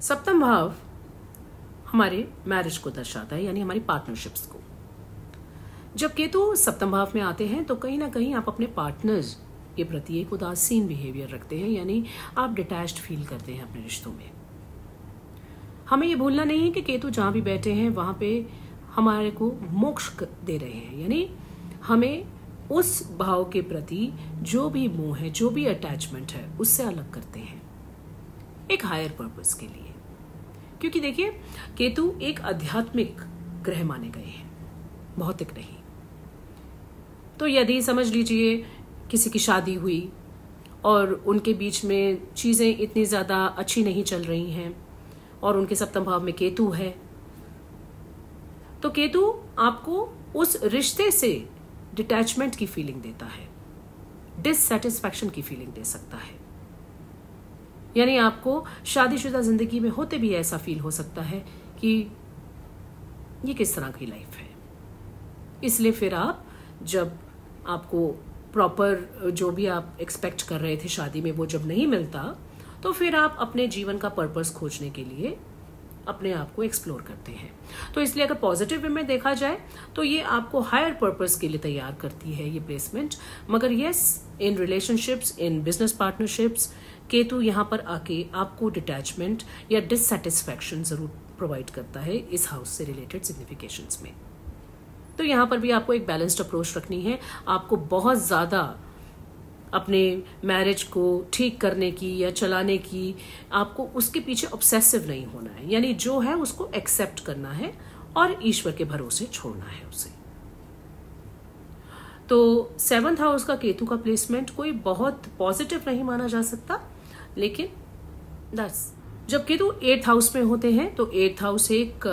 सप्तम भाव हमारे मैरिज को दर्शाता है, यानी हमारी पार्टनरशिप्स को। जब केतु सप्तम भाव में आते हैं तो कहीं ना कहीं आप अपने पार्टनर्स के प्रति एक उदासीन बिहेवियर रखते हैं, यानी आप डिटैच्ड फील करते हैं अपने रिश्तों में। हमें ये भूलना नहीं है कि केतु जहाँ भी बैठे हैं, वहाँ पे हमारे को मोक्ष दे रहे हैं। यानी हमें उस भाव के प्रति जो भी मोह है, जो भी अटैचमेंट है, उससे अलग करते हैं। एक हायर पर्पस के लिए। क्योंकि देखिए, केतु एक आध्यात्मिक ग्रह माने गए हैं, भौतिक नहीं। तो यदि समझ लीजिए, किसी की शादी हुई और उनके बीच में चीज़ें इतनी ज़्यादा अच्छी नहीं चल रही हैं और उनके सप्तम भाव में केतु है तो केतु आपको उस रिश्ते से डिटैचमेंट की फीलिंग देता है डिससेटिस्फैक्शन की फीलिंग दे सकता है। यानी आपको शादीशुदा ज़िंदगी में होते भी ऐसा फील हो सकता है कि ये किस तरह की लाइफ है। इसलिए फिर आप जब आपको प्रॉपर जो भी आप एक्सपेक्ट कर रहे थे शादी में वो जब नहीं मिलता तो फिर आप अपने जीवन का पर्पस खोजने के लिए अपने आप को एक्सप्लोर करते हैं। तो इसलिए अगर पॉजिटिव वे में देखा जाए तो ये आपको हायर पर्पस के लिए तैयार करती है ये प्लेसमेंट मगर yes in relationships in business partnerships Ketu यहाँ पर आके आपको डिटैचमेंट या डिससेटिस्फैक्शन ज़रूर प्रोवाइड करता है इस हाउस से रिलेटेड सिग्निफिकेशंस में। तो यहाँ पर भी आपको एक बैलेंस्ड अप्रोच रखनी है। आपको बहुत ज़्यादा अपने मैरिज को ठीक करने की या चलाने की, आपको उसके पीछे ऑब्सेसिव नहीं होना है। यानी जो है उसको एक्सेप्ट करना है और ईश्वर के भरोसे छोड़ना है उसे। तो सेवंथ हाउस का केतु का प्लेसमेंट कोई बहुत पॉजिटिव नहीं माना जा सकता। लेकिन, दस। जब केतु एट्थ हाउस में होते हैं तो एट्थ हाउस एक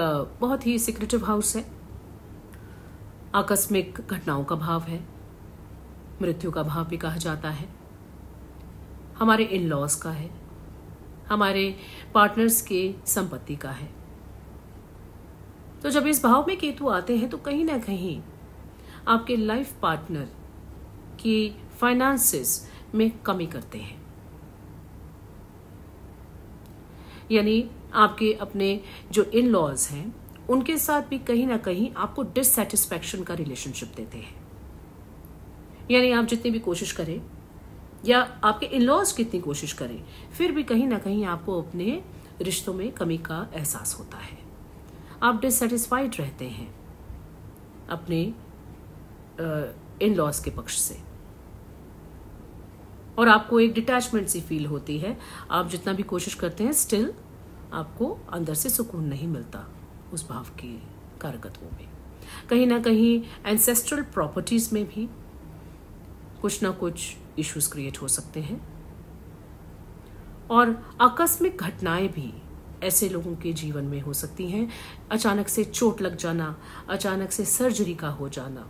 बहुत ही सिक्रेटिव हाउस है। आकस्मिक घटनाओं का भाव है। मृत्यु का भाव भी कहा जाता है। हमारे इन लॉज का है। हमारे पार्टनर्स के संपत्ति का है। तो जब इस भाव में केतु आते हैं तो कहीं ना कहीं आपके लाइफ पार्टनर की फाइनेंसेस में कमी करते हैं। यानी आपके अपने जो इन लॉज हैं, उनके साथ भी कहीं ना कहीं आपको डिससेटिस्फैक्शन का रिलेशनशिप देते हैं। यानी आप जितनी भी कोशिश करें, या आपके इन लॉज कितनी कोशिश करें, फिर भी कहीं ना कहीं आपको अपने रिश्तों में कमी का एहसास होता है। आप डिससेटिस्फाइड रहते हैं अपने इन लॉज के पक्ष से। और आपको एक डिटैचमेंट सी फील होती है। आप जितना भी कोशिश करते हैं स्टिल आपको अंदर से सुकून नहीं मिलता उस भाव के कारकत्वों में। कहीं ना कहीं एंसेस्ट्रल प्रॉपर्टीज़ में भी कुछ ना कुछ इश्यूज़ क्रिएट हो सकते हैं। और आकस्मिक घटनाएँ भी ऐसे लोगों के जीवन में हो सकती हैं। अचानक से चोट लग जाना, अचानक से सर्जरी का हो जाना,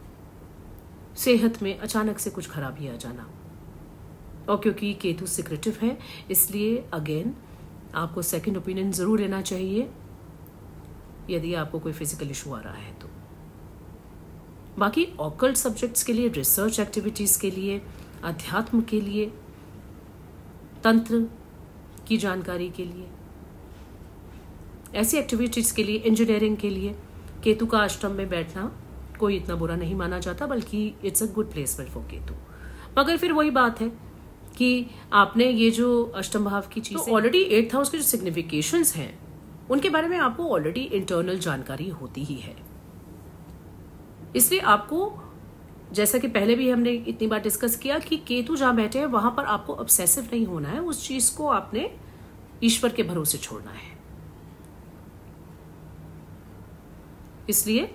सेहत में अचानक से कुछ खराबी आ जाना। और क्योंकि केतु सिक्रेटिव है, इसलिए अगेन आपको सेकंड ओपिनियन ज़रूर लेना चाहिए, यदि आपको कोई फ़िज़िकल इशू आ रहा है तो। बाकी ऑकल्ट सब्जेक्ट्स के लिए रिसर्च एक्टिविटीज़ के लिए, अध्यात्म के लिए, तंत्र की जानकारी के लिए, ऐसी एक्टिविटीज़ के लिए इंजीनियरिंग के लिए, केतु का आश्रम में बैठना कोई इतना बुरा नहीं माना जाता, बल्कि it's a good placement for Ketu. मगर फिर वही बात है कि आपने ये जो अष्टम भाव की चीज़ ऑलरेडी एट्थ हाउस के जो सिग्निफिकेशन हैं उनके बारे में आपको ऑलरेडी इंटरनल जानकारी होती ही है। इसलिए आपको जैसा कि पहले भी हमने इतनी बार डिस्कस किया कि केतु जहाँ बैठे हैं वहाँ पर आपको ऑब्सेसिव नहीं होना है उस चीज़ को आपने ईश्वर के भरोसे छोड़ना है। इसलिए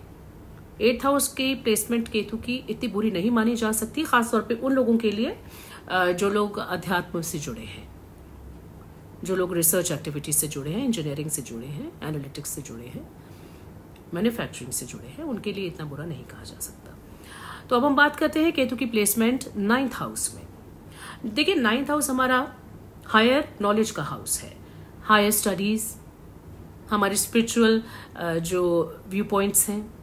एट्थ हाउस की प्लेसमेंट केतु की इतनी बुरी नहीं मानी जा सकती खासतौर पे उन लोगों के लिए जो लोग अध्यात्म से जुड़े हैं, जो लोग रिसर्च एक्टिविटीज़ से जुड़े हैं इंजीनियरिंग से जुड़े हैं एनालिटिक्स से जुड़े हैं मैन्युफैक्चरिंग से जुड़े हैं, उनके लिए इतना बुरा नहीं कहा जा सकता। तो अब हम बात करते हैं केतु की प्लेसमेंट नाइन्थ हाउस में। देखिए नाइन्थ हाउस हमारा हायर नॉलेज का हाउस है। हायर स्टडीज़ हमारे स्पिरिचुअल जो व्यू पॉइंट्स हैं,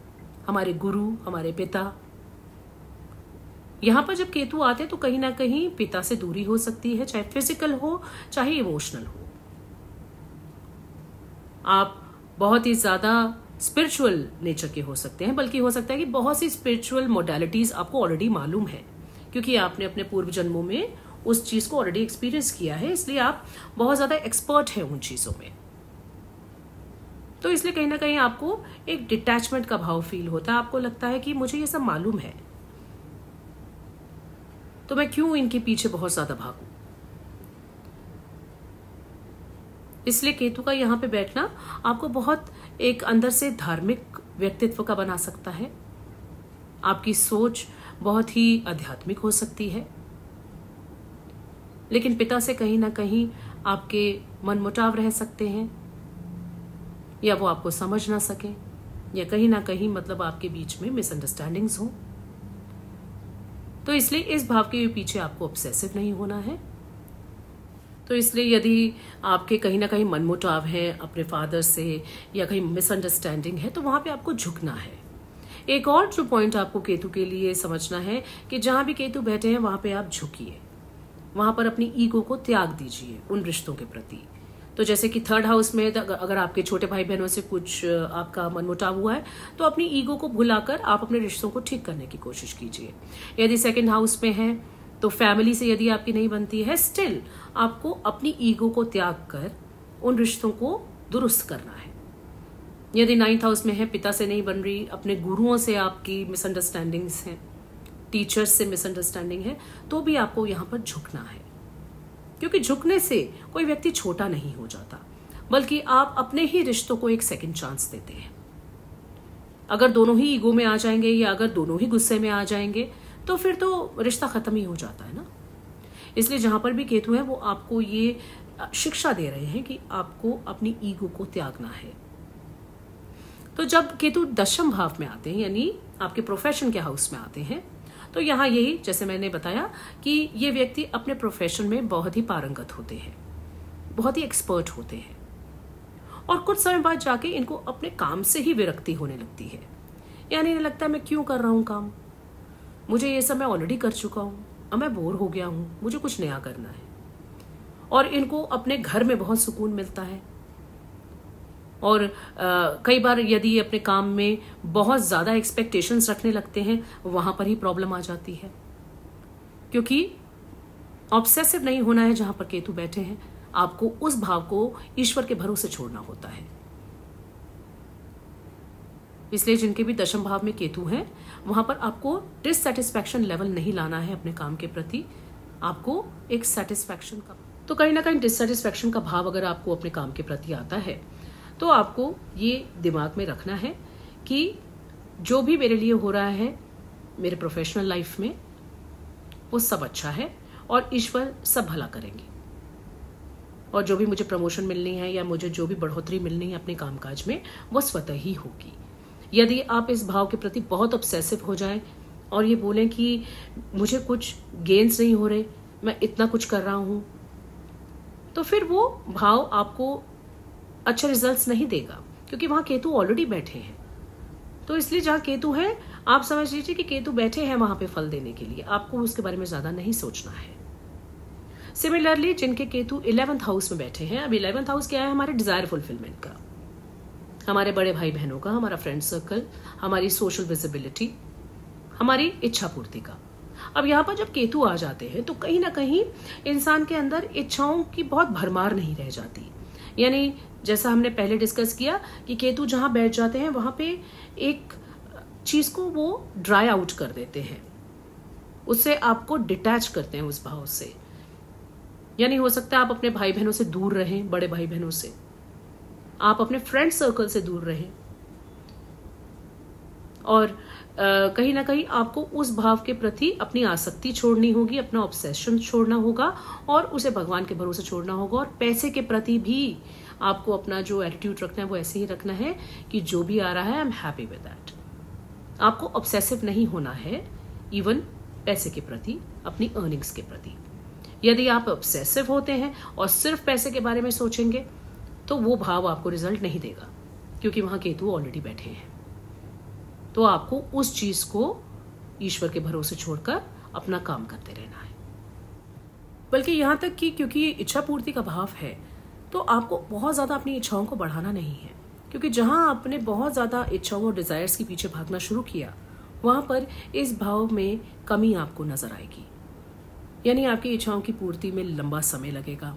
हमारे गुरु, हमारे पिता यहाँ पर जब केतु आते हैं तो कहीं ना कहीं पिता से दूरी हो सकती है, चाहे फ़िज़िकल हो, चाहे इमोशनल हो। आप बहुत ही ज़्यादा स्पिरिचुअल नेचर के हो सकते हैं, बल्कि हो सकता है कि बहुत सी स्पिरिचुअल मोडेलिटीज आपको ऑलरेडी मालूम है, क्योंकि आपने अपने पूर्व जन्मों में उस चीज़ को ऑलरेडी एक्सपीरियंस किया है, इसलिए आप बहुत ज़्यादा एक्सपर्ट हैं उन चीज़ों में। तो इसलिए कहीं ना कहीं आपको एक डिटैचमेंट का भाव फील होता है, आपको लगता है कि मुझे ये सब मालूम है। तो मैं क्यों इनके पीछे बहुत ज़्यादा भागू? इसलिए केतु का यहाँ पे बैठना आपको बहुत एक अंदर से धार्मिक व्यक्तित्व का बना सकता है। आपकी सोच बहुत ही आध्यात्मिक हो सकती है। लेकिन पिता से कहीं ना कहीं आपके मनमुटाव रह सकते हैं, या वो आपको समझ ना सके, या कहीं ना कहीं मतलब आपके बीच में मिसअंडरस्टैंडिंग्स हो। तो इसलिए इस भाव के पीछे आपको ऑब्सेसिव नहीं होना है। तो इसलिए यदि आपके कहीं ना कहीं मनमुटाव है अपने फादर से या कहीं मिसअंडरस्टैंडिंग है तो वहाँ पे आपको झुकना है। एक और जो पॉइंट आपको केतु के लिए समझना है कि जहाँ भी केतु बैठे हैं, वहाँ पे आप झुकिए। वहाँ पर अपनी ईगो को त्याग दीजिए उन रिश्तों के प्रति। तो जैसे कि थर्ड हाउस में अगर आपके छोटे भाई बहनों से कुछ आपका मनमुटाव हुआ है तो अपनी ईगो को भुलाकर आप अपने रिश्तों को ठीक करने की कोशिश कीजिए। यदि सेकेंड हाउस में है तो फैमिली से यदि आपकी नहीं बनती है स्टिल आपको अपनी ईगो को त्याग कर उन रिश्तों को दुरुस्त करना है। यदि नाइन्थ हाउस में है, पिता से नहीं बन रही, अपने गुरुओं से आपकी मिसअंडरस्टैंडिंग्स हैं टीचर्स से मिसअंडरस्टैंडिंग है तो भी आपको यहाँ पर झुकना है। क्योंकि झुकने से कोई व्यक्ति छोटा नहीं हो जाता, बल्कि आप अपने ही रिश्तों को एक सेकंड चांस देते हैं। अगर दोनों ही ईगो में आ जाएँगे या अगर दोनों ही गुस्से में आ जाएँगे तो फिर तो रिश्ता खत्म ही हो जाता है ना? इसलिए जहाँ पर भी केतु है, वो आपको ये शिक्षा दे रहे हैं कि आपको अपनी ईगो को त्यागना है। तो जब केतु दशम भाव में आते हैं, यानी आपके प्रोफेशन के हाउस में आते हैं तो यहाँ यही, जैसे मैंने बताया, कि ये व्यक्ति अपने प्रोफेशन में बहुत ही पारंगत होते हैं, बहुत ही एक्सपर्ट होते हैं। और कुछ समय बाद जाके इनको अपने काम से ही विरक्ति होने लगती है। यानी इन्हें लगता है, मैं क्यों कर रहा हूँ काम? मुझे ये सब मैं ऑलरेडी कर चुका हूँ। अब मैं बोर हो गया हूँ। मुझे कुछ नया करना है। और इनको अपने घर में बहुत सुकून मिलता है। और आ, कई बार यदि अपने काम में बहुत ज़्यादा एक्सपेक्टेशंस रखने लगते हैं वहाँ पर ही प्रॉब्लम आ जाती है। क्योंकि ऑब्सेसिव नहीं होना है जहाँ पर केतु बैठे हैं। आपको उस भाव को ईश्वर के भरोसे छोड़ना होता है। इसलिए जिनके भी दशम भाव में केतु हैं वहाँ पर आपको डिससेटिस्फैक्शन लेवल नहीं लाना है अपने काम के प्रति। आपको एक सेटिस्फैक्शन का तो कहीं ना कहीं डिससेटिस्फैक्शन का भाव अगर आपको अपने काम के प्रति आता है तो आपको ये दिमाग में रखना है कि जो भी मेरे लिए हो रहा है, मेरे प्रोफेशनल लाइफ में, वो सब अच्छा है और ईश्वर सब भला करेंगे। और जो भी मुझे प्रमोशन मिलनी है या मुझे जो भी बढ़ोतरी मिलनी है अपने कामकाज में, वो स्वतः ही होगी। यदि आप इस भाव के प्रति बहुत ऑब्सेसिव हो जाएँ और ये बोलें कि मुझे कुछ गेंस नहीं हो रहे, मैं इतना कुछ कर रहा हूँ तो फिर वो भाव आपको अच्छे रिजल्ट्स नहीं देगा, क्योंकि वहाँ केतु ऑलरेडी बैठे हैं। तो इसलिए जहाँ केतु है, आप समझ लीजिए कि केतु बैठे हैं वहाँ पे फल देने के लिए। आपको उसके बारे में ज़्यादा नहीं सोचना है। सिमिलरली जिनके केतु इलेवंथ हाउस में बैठे हैं, अब इलेवंथ हाउस क्या है? हमारे डिज़ायर फुलफिलमेंट का। हमारे बड़े भाई बहनों का, हमारा फ्रेंड सर्कल हमारी सोशल विजिबिलिटी हमारी इच्छा पूर्ति का। अब यहाँ पर जब केतु आ जाते हैं तो कहीं ना कहीं इंसान के अंदर इच्छाओं की बहुत भरमार नहीं रह जाती। यानी जैसा हमने पहले डिस्कस किया कि केतु जहाँ बैठ जाते हैं, वहाँ पे एक चीज़ को वो ड्राई आउट कर देते हैं। उससे आपको डिटैच करते हैं उस भाव से। यानी हो सकता है आप अपने भाई बहनों से दूर रहें, बड़े भाई बहनों से। आप अपने फ्रेंड सर्कल से दूर रहें। और कहीं ना कहीं आपको उस भाव के प्रति अपनी आसक्ति छोड़नी होगी, अपना ऑब्सेशन छोड़ना होगा और उसे भगवान के भरोसे छोड़ना होगा और पैसे के प्रति भी आपको अपना जो एटीट्यूड रखना है, वो ऐसे ही रखना है कि जो भी आ रहा है I am happy with that आपको ऑब्सेसिव नहीं होना है इवन पैसे के प्रति, अपनी अर्निंग्स के प्रति. यदि आप ऑब्सेसिव होते हैं और सिर्फ़ पैसे के बारे में सोचेंगे तो वो भाव आपको रिज़ल्ट नहीं देगा, क्योंकि वहाँ केतु ऑलरेडी बैठे हैं. तो आपको उस चीज़ को ईश्वर के भरोसे छोड़कर अपना काम करते रहना है. बल्कि यहाँ तक कि क्योंकि इच्छा पूर्ति का भाव है तो आपको बहुत ज़्यादा अपनी इच्छाओं को बढ़ाना नहीं है। क्योंकि जहाँ आपने बहुत ज़्यादा इच्छाओं और डिज़ायर्स के पीछे भागना शुरू किया, वहाँ पर इस भाव में कमी आपको नज़र आएगी। यानी आपकी इच्छाओं की पूर्ति में लंबा समय लगेगा।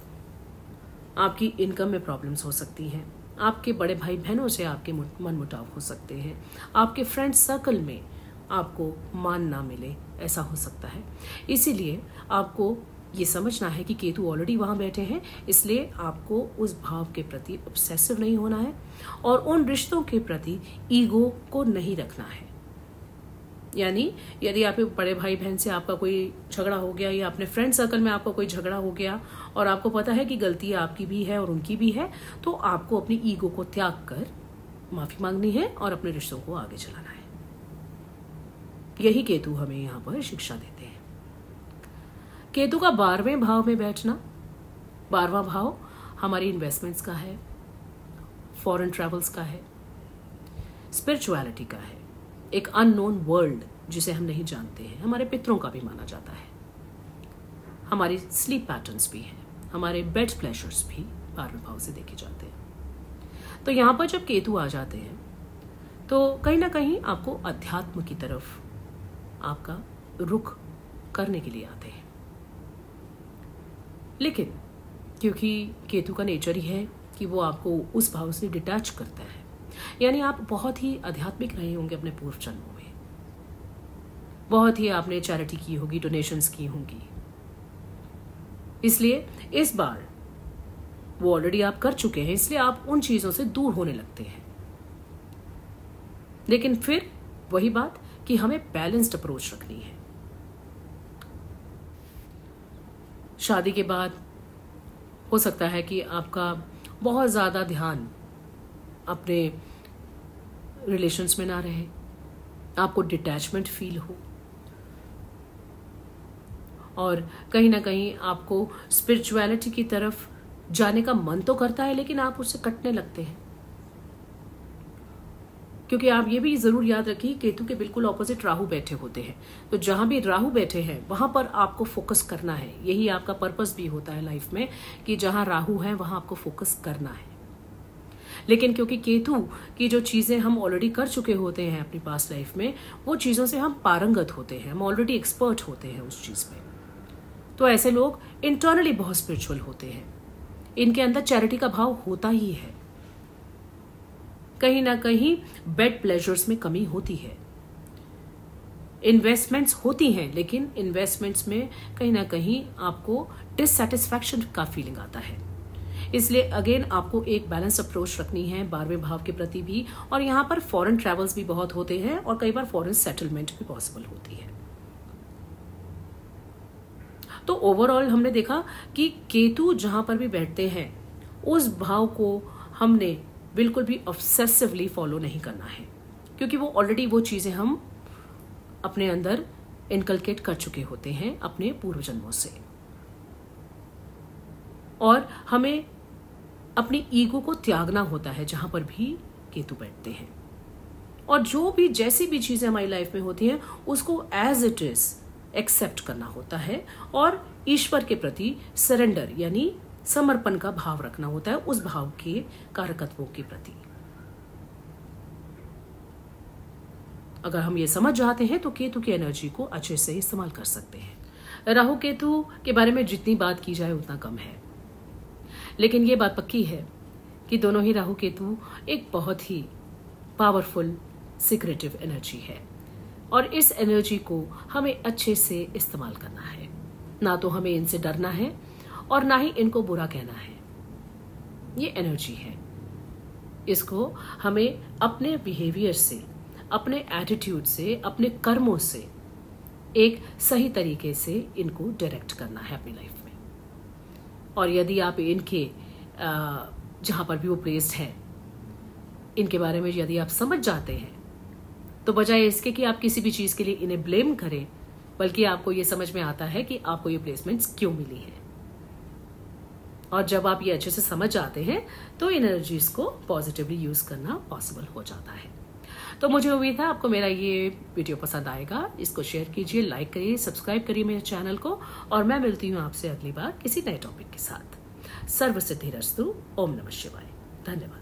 आपकी इनकम में प्रॉब्लम्स हो सकती हैं। आपके बड़े भाई बहनों से आपके मन मुटाव हो सकते हैं। आपके फ्रेंड सर्कल में आपको मान ना मिले, ऐसा हो सकता है। इसीलिए आपको ये समझना है कि केतु ऑलरेडी वहाँ बैठे हैं, इसलिए आपको उस भाव के प्रति ऑब्सेसिव नहीं होना है और उन रिश्तों के प्रति ईगो को नहीं रखना है। यानी यदि आपके बड़े भाई बहन से आपका कोई झगड़ा हो गया या अपने फ्रेंड सर्कल में आपका कोई झगड़ा हो गया और आपको पता है कि गलती आपकी भी है और उनकी भी है तो आपको अपनी ईगो को त्याग कर माफ़ी मांगनी है और अपने रिश्तों को आगे चलाना है। यही केतु हमें यहाँ पर शिक्षा देते हैं। केतु का बारहवें भाव में बैठना बारवा भाव हमारी इन्वेस्टमेंट्स का है फॉरेन ट्रेवल्स का है स्पिरिचुअलिटी का है, एक अननोन वर्ल्ड जिसे हम नहीं जानते हैं, हमारे पितरों का भी माना जाता है, हमारी स्लीप पैटर्न्स भी हैं, हमारे बेड प्लेशर्स भी बारहवें भाव से देखे जाते हैं। तो यहाँ पर जब केतु आ जाते हैं तो कहीं ना कहीं आपको अध्यात्म की तरफ़ आपका रुख करने के लिए आते हैं। लेकिन, क्योंकि केतु का नेचर ही है कि वो आपको उस भाव से डिटैच करता है। यानी आप बहुत ही आध्यात्मिक रहे होंगे अपने पूर्व जन्मों में। बहुत ही आपने चैरिटी की होगी डोनेशंस की होंगी। इसलिए इस बार वो ऑलरेडी आप कर चुके हैं, इसलिए आप उन चीज़ों से दूर होने लगते हैं। लेकिन फिर वही बात कि हमें बैलेंस्ड अप्रोच रखनी है। शादी के बाद हो सकता है कि आपका बहुत ज़्यादा ध्यान अपने रिलेशंस में ना रहे, आपको डिटैचमेंट फील हो। और कहीं ना कहीं आपको स्पिरिचुअलिटी की तरफ़ जाने का मन तो करता है, लेकिन आप उससे कटने लगते हैं। क्योंकि आप ये भी ज़रूर याद रखिए, केतु के बिल्कुल ऑपोजिट राहु बैठे होते हैं। तो जहाँ भी राहु बैठे हैं, वहाँ पर आपको फोकस करना है। यही आपका पर्पस भी होता है लाइफ में, कि जहाँ राहु है, वहाँ आपको फोकस करना है। लेकिन क्योंकि केतु की जो चीज़ें हम ऑलरेडी कर चुके होते हैं अपनी पास लाइफ में, वो चीज़ों से हम पारंगत होते हैं, हम ऑलरेडी एक्सपर्ट होते हैं उस चीज़ में। तो ऐसे लोग इंटरनली बहुत स्पिरिचुअल होते हैं। इनके अंदर चैरिटी का भाव होता ही है। कहीं ना कहीं बेड प्लेजर्स में कमी होती है। इन्वेस्टमेंट्स होती हैं, लेकिन इन्वेस्टमेंट्स में कहीं ना कहीं आपको डिससेटिस्फैक्शन का फीलिंग आता है। इसलिए अगेन आपको एक बैलेंस अप्रोच रखनी है बारहवें भाव के प्रति भी, और यहाँ पर फॉरेन ट्रेवल्स भी बहुत होते हैं, और कई बार फॉरेन सेटलमेंट भी पॉसिबल होती है। तो ओवरऑल हमने देखा कि केतु जहाँ पर भी बैठते हैं, उस भाव को हमने बिल्कुल भी ऑब्सेसिवली फॉलो नहीं करना है। क्योंकि वो ऑलरेडी वो चीज़ें हम अपने अंदर इनकलकेट कर चुके होते हैं अपने पूर्व जन्मों से। और हमें अपनी ईगो को त्यागना होता है जहाँ पर भी केतु बैठते हैं। और जो भी, जैसी भी चीज़ें हमारी लाइफ में होती हैं, उसको एज इट इज़ एक्सेप्ट करना होता है। और ईश्वर के प्रति सरेंडर यानी समर्पण का भाव रखना होता है उस भाव के कारकत्वों के प्रति। अगर हम ये समझ जाते हैं तो केतु की एनर्जी को अच्छे से इस्तेमाल कर सकते हैं। राहु केतु के बारे में जितनी बात की जाए, उतना कम है। लेकिन ये बात पक्की है कि दोनों ही राहु केतु एक बहुत ही पावरफुल सिक्रेटिव एनर्जी है। और इस एनर्जी को हमें अच्छे से इस्तेमाल करना है। ना तो हमें इनसे डरना है और ना ही इनको बुरा कहना है। ये एनर्जी है। इसको हमें अपने बिहेवियर से, अपने एटीट्यूड से, अपने कर्मों से एक सही तरीके से इनको डायरेक्ट करना है अपनी लाइफ में। और यदि आप इनके जहाँ पर भी वो प्लेस्ड है, इनके बारे में यदि आप समझ जाते हैं तो बजाय इसके कि आप किसी भी चीज़ के लिए इन्हें ब्लेम करें, बल्कि आपको ये समझ में आता है कि आपको ये प्लेसमेंट्स क्यों मिली है। और जब आप ये अच्छे से समझ जाते हैं तो इन एनर्जीज को पॉजिटिवली यूज़ करना पॉसिबल हो जाता है। तो मुझे उम्मीद है आपको मेरा ये वीडियो पसंद आएगा। इसको शेयर कीजिए लाइक करिए सब्सक्राइब करिए मेरे चैनल को और मैं मिलती हूँ आपसे अगली बार किसी नए टॉपिक के साथ। सर्वसिद्धि रस्तु, ओम नमः शिवाय। धन्यवाद।